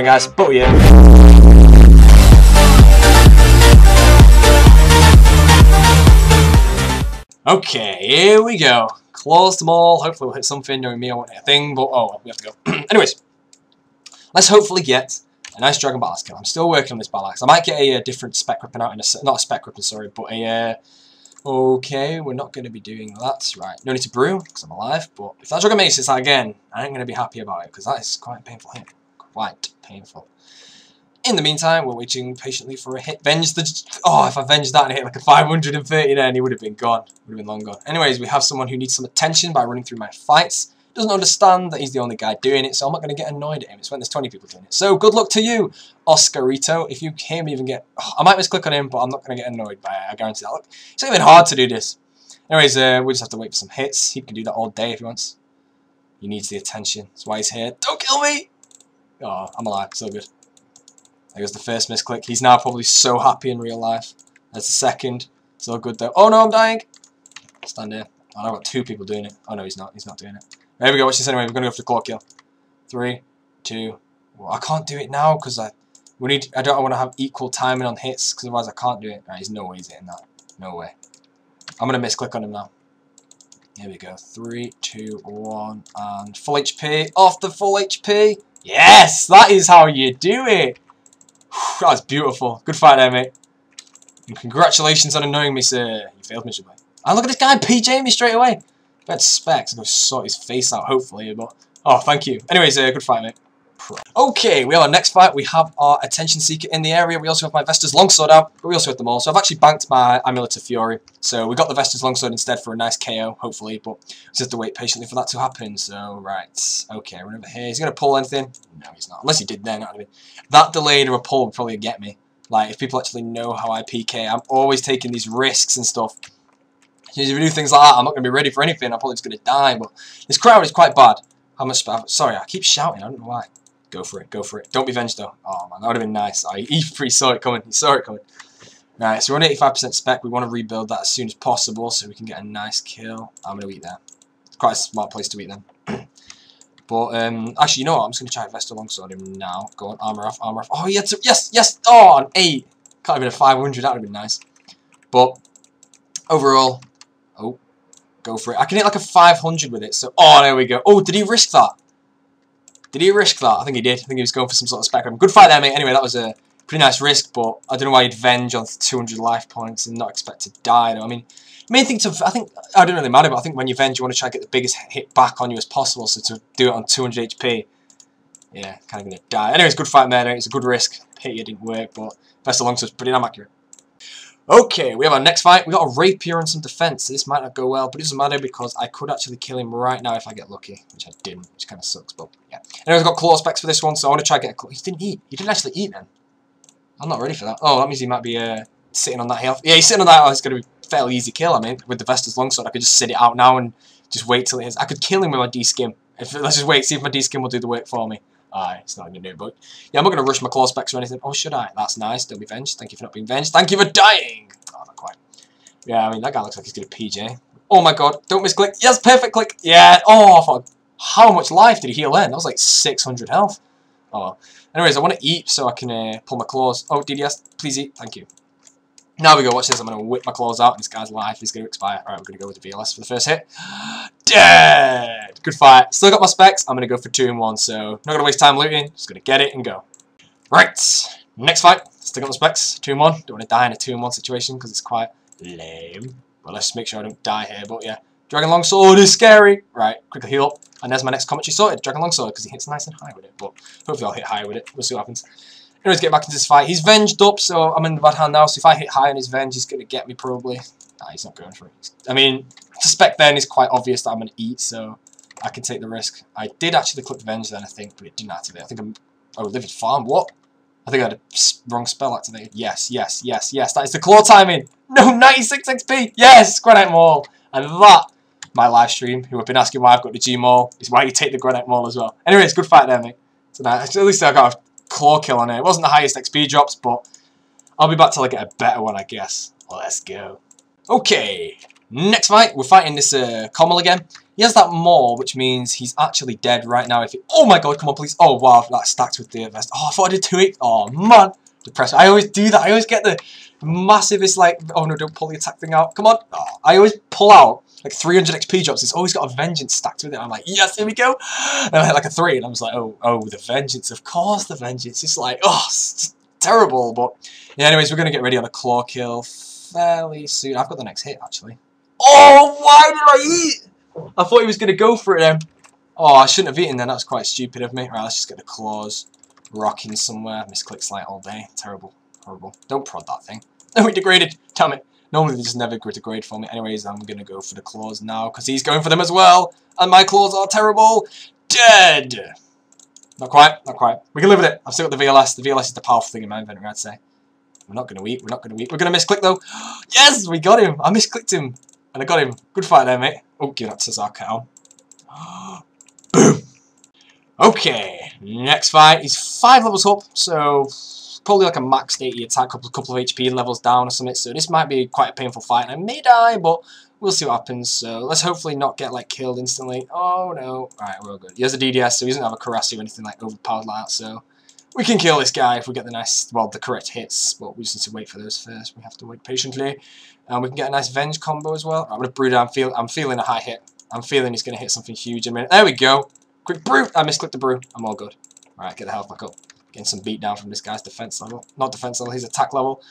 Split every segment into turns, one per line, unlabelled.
doing, guys? But yeah. Okay, here we go. Close them all. Hopefully we'll hit something. Knowing me, I won't hit a thing, but oh, we have to go. Anyways, let's hopefully get a nice Dragon Ballast kill. I'm still working on this Balax. I might get a, a, different spec weapon out in a not a spec weapon, sorry, but a. Uh, okay, we're not going to be doing that. Right, no need to brew because I'm alive. But if that Dragon makes that again, I ain't going to be happy about it because that is quite a painful hit. Quite painful. In the meantime, we're waiting patiently for a hit. Venge the... Oh, if I venged that and hit like a 530 then, he would have been gone. Would have been long gone. Anyways, we have someone who needs some attention by running through my fights. Doesn't understand that he's the only guy doing it, so I'm not going to get annoyed at him. It's when there's 20 people doing it. So, good luck to you, Oscarito. If you me even get... Oh, I might misclick on him, but I'm not going to get annoyed by it. I guarantee that. Look, it's even hard to do this. Anyways, uh, we just have to wait for some hits. He can do that all day if he wants. He needs the attention. That's why he's here. Don't kill me! Oh, I'm alive. So good. There goes the first misclick. He's now probably so happy in real life. That's the second. So good though. Oh no, I'm dying. Stand there. Oh, I've got two people doing it. Oh no, he's not. He's not doing it. There we go. Watch this anyway. We're going to go for the claw kill. Three, two. Well, I can't do it now because I we need. I don't want to have equal timing on hits because otherwise I can't do it. Right, there's no way he's hitting that. No way. I'm going to misclick on him now. Here we go. Three, two, one, and full HP. Off the full HP. Yes, that is how you do it. That's beautiful. Good fight there, mate. And congratulations on annoying me, sir. You failed miserably. And look at this guy PJ me straight away. Bad specs. I'm going to sort his face out, hopefully. But Oh, thank you. Anyways, uh, good fight, mate. Okay, we have our next fight. We have our Attention Seeker in the area. We also have my Vesta's Longsword out, but we also have them all. So I've actually banked my Amulet of Fury. So we got the Vesta's Longsword instead for a nice KO, hopefully, but we just have to wait patiently for that to happen. So, right. Okay, run over here. He's going to pull anything? No, he's not. Unless he did then. That delayed or a pull would probably get me. Like, if people actually know how I PK, I'm always taking these risks and stuff. If you do things like that, I'm not going to be ready for anything. I'm probably just going to die, but this crowd is quite bad. How much? Sorry, I keep shouting. I don't know why. Go for it. Go for it. Don't be venged though. Oh man, that would have been nice. I he saw it coming. He saw it coming. Right, so we're on 85% spec. We want to rebuild that as soon as possible so we can get a nice kill. I'm to eat that. It's quite a smart place to eat them. but, um, actually, you know what? I'm just to try and vest alongside him now. Go on, armor off, armor off. Oh, to, yes, yes! Oh, an 8! Can't have been a 500. That would have been nice. But, overall, oh, Go for it. I can hit like a 500 with it. So, oh, there we go. Oh, did he risk that? Did he risk that? I think he did. I think he was going for some sort of spectrum. Good fight there, mate. Anyway, that was a pretty nice risk, but I don't know why he'd venge on 200 life points and not expect to die. I mean, main thing to, I think, I don't really matter, but I think when you venge, you want to try to get the biggest hit back on you as possible. So to do it on 200 HP, yeah, kind of going to die. Anyways, good fight, man. It's a good risk. Pity it didn't work, but best of luck, so it's pretty damn accurate. Okay, we have our next fight. We got a Rapier and some defense. So This might not go well, but it doesn't matter because I could actually kill him right now if I get lucky, which I didn't, which kind of sucks, but yeah. Anyways, I've got claw specs for this one, so I want to try to get a claw. He didn't eat. He didn't actually eat then. I'm not ready for that. Oh, that means he might be uh, sitting on that health. Yeah, he's sitting on that. Oh, it's going to be fairly easy kill, I mean, with the Vesta's Longsword. I could just sit it out now and just wait till it is. I could kill him with my D-Scim. Let's just wait, see if my D-Scim will do the work for me. Aye, it's not to do, but yeah, I'm not going to rush my claw specs or anything. Oh, should I? That's nice. Don't be venged. Thank you for not being venged. Thank you for dying. Oh, not quite. Yeah, I mean, that guy looks like he's going to PJ. Oh my god, don't misclick. Yes, perfect click. Yeah. Oh, fuck. How much life did he heal then? That was like 600 health. Oh well. Anyways, I want to eat so I can uh, pull my claws. Oh, DDS, please eat. Thank you. Now we go, watch this. I'm going to whip my claws out and this guy's life is going to expire. Alright, we're going to go with the VLS for the first hit. Dead! Good fight. Still got my specs. I'm going to go for 2 and 1, so not going to waste time looting. Just going to get it and go. Right. Next fight. Still got my specs. 2 and 1. Don't want to die in a 2 and 1 situation because it's quite lame. But let's make sure I don't die here. But yeah. Dragon Longsword is scary. Right, quickly heal up. And there's my next commentary sorted. Dragon Longsword because he hits nice and high with it. But hopefully I'll hit high with it. We'll see what happens. Anyways, get back into this fight. He's venged up, so I'm in the bad hand now. So if I hit high on his venge, he's going to get me probably. Nah, he's not going for it. I mean, suspect then is quite obvious that I'm going to eat, so I can take the risk. I did actually click venge then, I think, but it didn't activate. I think I'm... Oh, Livid Farm. What? I think I had a wrong spell activated. Yes, yes, yes, yes. That is the claw timing. No, 96 XP. Yes, Granite Maul. And that, my live stream, who have been asking why I've got the G Maul, is why you take the Granite Maul as well. Anyways, good fight there, mate. Now, at least I got a claw kill on it. It wasn't the highest XP drops, but I'll be back till I get a better one, I guess. Let's go. Okay, next fight, we're fighting this uh, Commel again. He has that more, which means he's actually dead right now. If he, Oh my god, come on, please. Oh, wow, that stacked with the vest. Oh, I thought I did 2 Oh, man. Depressed. I always do that. I always get the massivest, like, oh no, don't pull the attack thing out. Come on. Oh, I always pull out like 300 XP drops. It's always got a vengeance stacked with it. I'm like, yes, here we go. And I hit like a 3, and I was like, oh, oh, the vengeance. Of course, the vengeance. It's like, oh, it's terrible. But, yeah, anyways, we're to get ready on a claw kill fairly soon. I've got the next hit, actually. Oh, why did I eat? I thought he was to go for it then. Oh, I shouldn't have eaten then. That's quite stupid of me. Right, let's just get the claws rocking somewhere. Misclick slide all day. Terrible. Horrible. Don't prod that thing. No, he degraded. Damn it. Normally they just never get a grade for me. Anyways, I'm going to go for the claws now because he's going for them as well. And my claws are terrible. Dead. Not quite. Not quite. We can live with it. I've still got the VLS. The VLS is the powerful thing in my inventory, I'd say. We're not going to eat. We're not going to eat. We're going to misclick though. yes, we got him. I misclicked him. And I got him. Good fight there, mate. Oh, give that to Zarkel. Boom. Okay, next fight. He's five levels up, so probably like a max 80 attack, couple, couple of HP levels down or something. So this might be quite a painful fight. I may die, but we'll see what happens. So let's hopefully not get like killed instantly. Oh no. Alright, we're all good. He has a DDS, so he doesn't have a Korasi or anything like overpowered like that. So we can kill this guy if we get the nice, well, the correct hits. But we just need to wait for those first. We have to wait patiently. And we can get a nice Venge combo as well. Right, I'm going to Brood. I'm, feel, I'm feeling a high hit. I'm feeling he's going to hit something huge in a minute. There we go. Quick Brew! I misclicked the Brew. I'm all good. Alright, get the health back up. Getting some beat down from this guy's defense level. Not defense level, his attack level.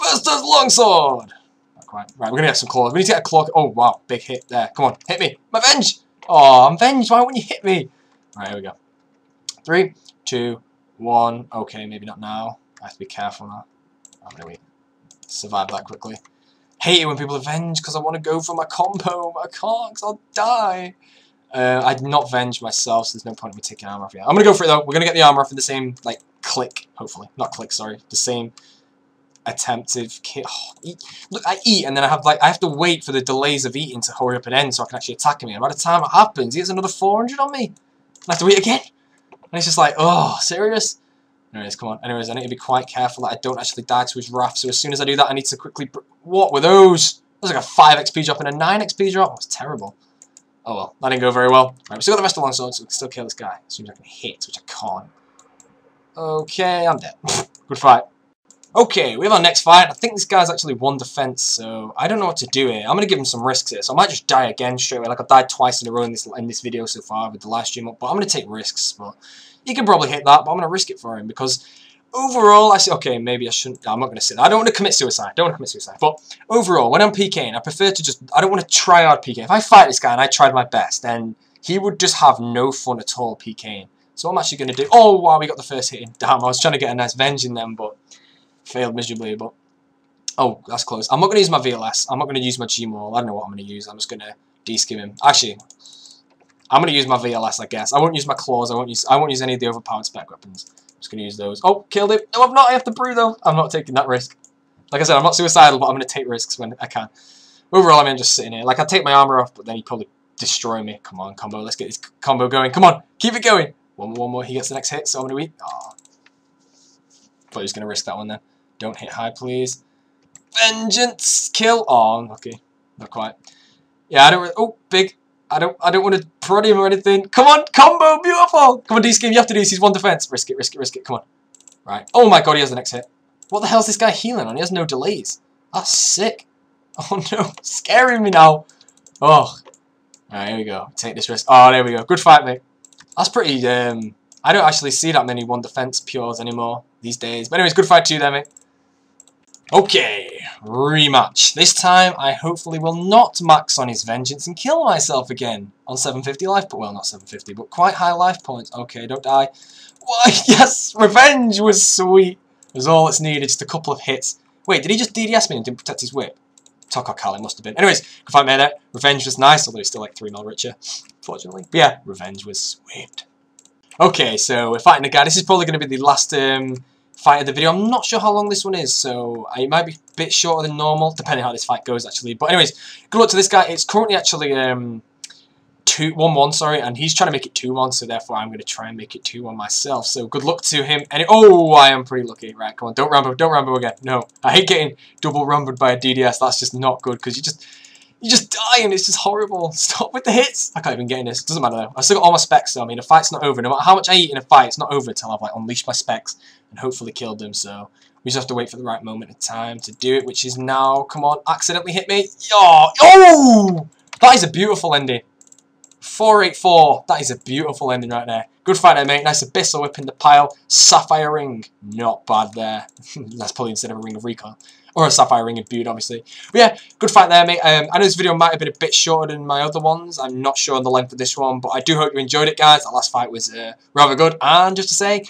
Vesta's Longsword! Not quite. Right, we're to get some claws. We need to get a claw. Oh, wow. Big hit there. Come on. Hit me. My Venge! Oh, I'm Venge. Why won't you hit me? Alright, here we go. Three, two, one. Okay, maybe not now. I have to be careful now. I'm to wait. Survive that quickly. Hate it when people avenge because I want to go for my combo. I can't because I'll die. Uh, I'd not venge myself, so there's no point in me taking armor off yet. I'm to go for it though. We're to get the armor off in the same, like, click, hopefully. Not click, sorry. The same attempt to oh. Look, I eat, and then I have, like, I have to wait for the delays of eating to hurry up and end so I can actually attack him. And by the time it happens, he has another 400 on me. I have to wait again. And it's just like, oh, serious? Anyways, come on. Anyways, I need to be quite careful that I don't actually die to his wrath. So as soon as I do that, I need to quickly... What were those? That was like a 5 XP drop and a 9 XP drop. That was terrible. Oh well, that didn't go very well. Right, we still got the rest of the longsword, so we can still kill this guy. As soon as I can hit, which I can't. Okay, I'm dead. Good fight. Okay, we have our next fight. I think this guy's actually one defense, so I don't know what to do here. I'm going to give him some risks here, so I might just die again straight away. Like, I've died twice in a row in this, in this video so far with the last stream up, but I'm going to take risks. But he can probably hit that, but I'm going to risk it for him because overall, I say, okay, maybe I shouldn't, I'm not going to say that. I don't want to commit suicide. I don't want to commit suicide. But overall, when I'm PKing, I prefer to just, I don't want to try hard PK. If I fight this guy and I tried my best, then he would just have no fun at all PKing. So I'm actually going to do, oh, wow, we got the first hit in. Damn, I was trying to get a nice venge in them, but failed miserably. But, oh, that's close. I'm not going to use my VLS. I'm not going to use my G-Maul. I don't know what I'm going to use. I'm just going to de-skim him. Actually, I'm going to use my VLS, I guess. I won't use my claws. I won't use I won't use any of the overpowered spec weapons. I'm just going to use those. Oh, killed him. No, I'm not. I have to brew, though. I'm not taking that risk. Like I said, I'm not suicidal, but I'm going to take risks when I can. Overall, I mean, just sitting here. Like, I'd take my armor off, but then he'd probably destroy me. Come on, combo. Let's get this combo going. Come on. Keep it going. One more, one more. He gets the next hit, so to eat. Oh. Thought he was going to risk that one then. Don't hit high, please. Vengeance! Kill! Oh, okay. Not quite. Yeah, I don't... Oh, big. I don't I don't want to prod him or anything. Come on, combo, beautiful! Come on, D-Scim, you have to do this. He's one defense. Risk it, risk it, risk it. Come on. Right. Oh my god, he has the next hit. What the hell is this guy healing on? He has no delays. That's sick. Oh no, scaring me now. Oh. Alright, here we go. Take this risk. Oh, there we go. Good fight, mate. That's pretty, um... I don't actually see that many one defense pures anymore these days. But anyways, good fight too there, mate. Okay, rematch. This time, I hopefully will not max on his vengeance and kill myself again on 750 life but Well, not 750, but quite high life points. Okay, don't die. Why, yes, revenge was sweet. It was all it's needed, just a couple of hits. Wait, did he just DDS me and didn't protect his whip? Toko Kali must have been. Anyways, made it. Revenge was nice, although he's still like 3 mil richer, fortunately. But yeah, revenge was sweet. Okay, so we're fighting a guy. This is probably going to be the last um, fight of the video. I'm not sure how long this one is, so it might be a bit shorter than normal, depending how this fight goes, actually. But anyways, good luck to this guy. It's currently actually um, 2 1-1, sorry, and he's trying to make it 2-1, so therefore I'm going to try and make it 2-1 myself. So good luck to him. And Oh, I am pretty lucky. Right, come on, don't rambo, don't rambo again. No, I hate getting double rambled by a DDS. That's just not good, because you just... You just die and it's just horrible. Stop with the hits. I can't even get in this. Doesn't matter though. I've still got all my specs so I mean the fight's not over. No matter how much I eat in a fight, it's not over until I've like unleashed my specs and hopefully killed them. So we just have to wait for the right moment of time to do it, which is now. Come on, accidentally hit me. Oh, oh! That is a beautiful ending. 484. That is a beautiful ending right there. Good fight there, mate. Nice Abyssal Whip in the pile. Sapphire Ring. Not bad there. That's probably instead of a Ring of Recoil. Or a Sapphire Ring of Bude, obviously. But yeah, good fight there, mate. Um, I know this video might have been a bit shorter than my other ones. I'm not sure on the length of this one. But I do hope you enjoyed it, guys. That last fight was uh, rather good. And just to say,